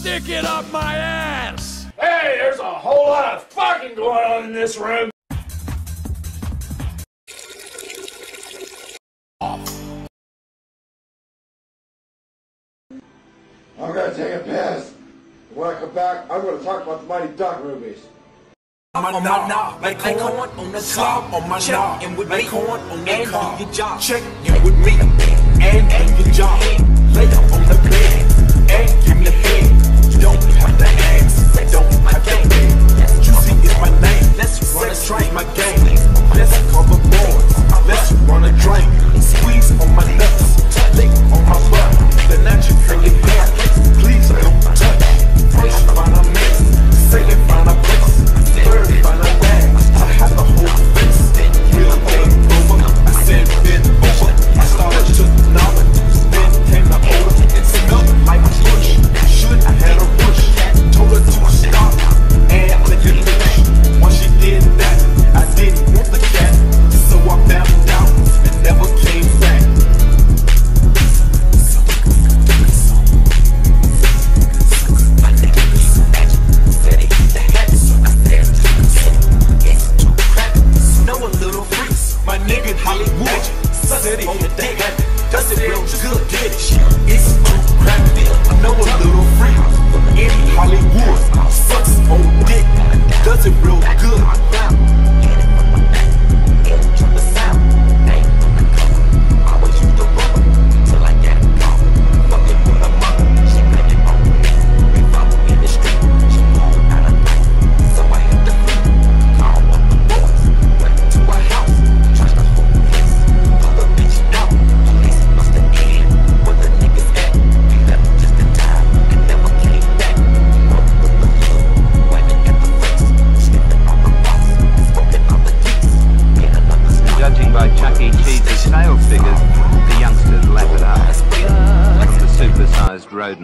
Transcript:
stick it up my ass! Hey, there's a whole lot of fucking going on in this room. I'm gonna take a piss. When I come back, I'm gonna talk about the Mighty Duck movies. I'm on my knob, like corn on the top, on my knob, and with like corn on the car. Your job, check in with me, and do your job. Lay up on the bed, nigga Hollywood, said it on the day. Does it real good? It's too crappy. I know a little freak Cheese's